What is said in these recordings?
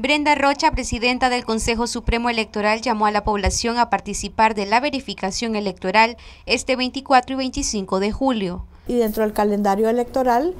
Brenda Rocha, presidenta del Consejo Supremo Electoral, llamó a la población a participar de la verificación electoral este 24 y 25 de julio. Y dentro del calendario electoral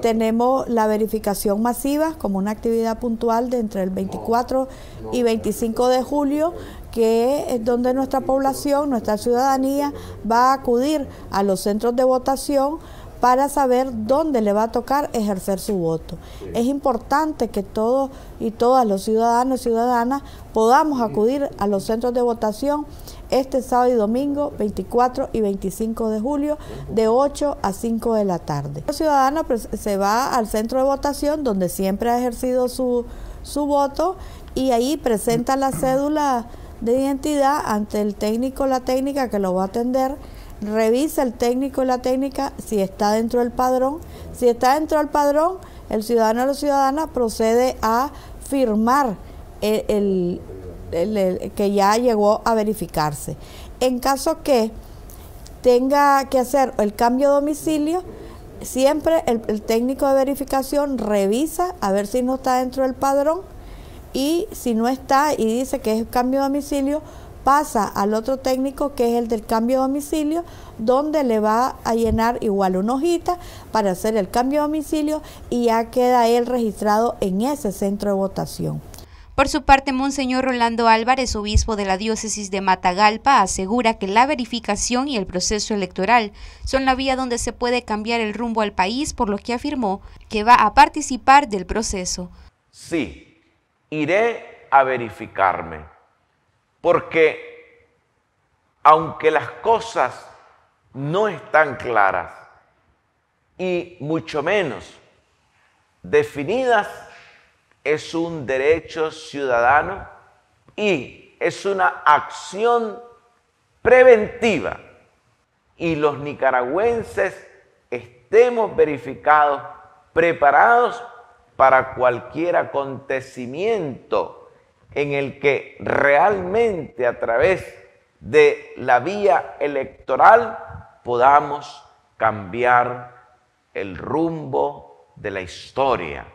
tenemos la verificación masiva como una actividad puntual de entre el 24 y 25 de julio, que es donde nuestra población, nuestra ciudadanía va a acudir a los centros de votación para saber dónde le va a tocar ejercer su voto. Es importante que todos y todas los ciudadanos y ciudadanas podamos acudir a los centros de votación este sábado y domingo 24 y 25 de julio de 8 a 5 de la tarde. El ciudadano pues, se va al centro de votación donde siempre ha ejercido su, su voto y ahí presenta la cédula de identidad ante el técnico o la técnica que lo va a atender revisa el técnico y la técnica si está dentro del padrón. Si está dentro del padrón, el ciudadano o la ciudadana procede a firmar el, que ya llegó a verificarse. En caso que tenga que hacer el cambio de domicilio, siempre el, el técnico de verificación revisa a ver si no está dentro del padrón y si no está y dice que es cambio de domicilio, pasa al otro técnico que es el del cambio de domicilio, donde le va a llenar igual una hojita para hacer el cambio de domicilio y ya queda él registrado en ese centro de votación. Por su parte, Monseñor Rolando Álvarez, obispo de la diócesis de Matagalpa, asegura que la verificación y el proceso electoral son la vía donde se puede cambiar el rumbo al país, por lo que afirmó que va a participar del proceso. Sí, iré a verificarme porque aunque las cosas no están claras y mucho menos definidas, es un derecho ciudadano y es una acción preventiva. Y los nicaragüenses estemos verificados, preparados para cualquier acontecimiento en el que realmente a través de la vía electoral podamos cambiar el rumbo de la historia.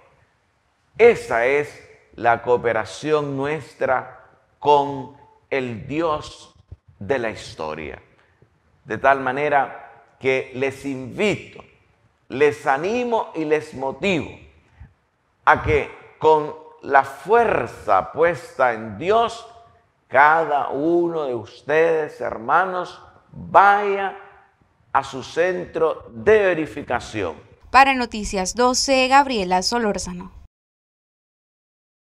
Esa es la cooperación nuestra con el Dios de la historia. De tal manera que les invito, les animo y les motivo a que con la fuerza puesta en Dios, cada uno de ustedes, hermanos, vaya a su centro de verificación. Para Noticias 12, Gabriela Solórzano.